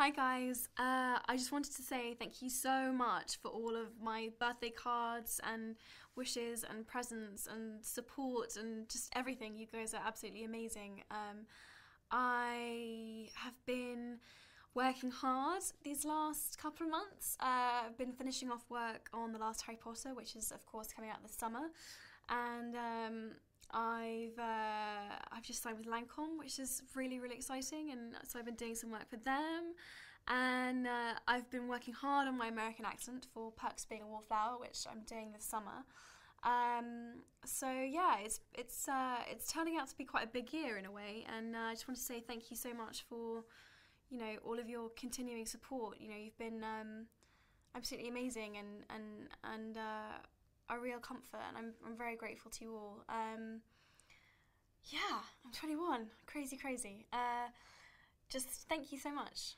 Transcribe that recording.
Hi guys, uh, I just wanted to say thank you so much for all of my birthday cards and wishes and presents and support and just everything. You guys are absolutely amazing. Um, I have been working hard these last couple of months. Uh, I've been finishing off work on the last Harry Potter, which is of course coming out this summer, and um, I've uh, I've just signed with Lancome, which is really really exciting, and so I've been doing some work with them, and uh, I've been working hard on my American accent for Perks Being a Wallflower, which I'm doing this summer. Um, so yeah, it's it's uh, it's turning out to be quite a big year in a way, and uh, I just want to say thank you so much for you know all of your continuing support. You know, you've been um, absolutely amazing and and and uh, a real comfort, and I'm I'm very grateful to you all. Um, I'm 21, crazy, crazy. Uh, just thank you so much.